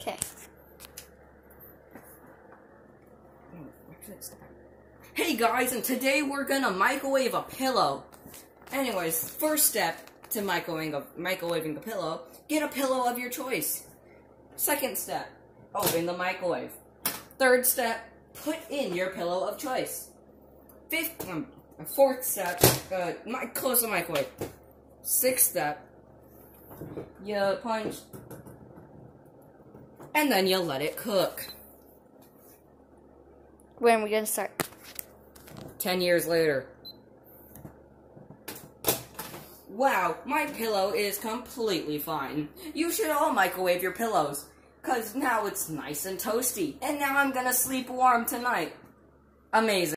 Okay. Hey guys, and today we're gonna microwave a pillow. Anyways, first step to microwaving a, microwaving a pillow, get a pillow of your choice. Second step, open the microwave. Third step, put in your pillow of choice. Fifth, um, fourth step, uh, mi- close the microwave. Sixth step, you punch, and then you let it cook. When are we gonna start? Ten years later. Wow, my pillow is completely fine. You should all microwave your pillows. Cause now it's nice and toasty. And now I'm gonna sleep warm tonight. Amazing.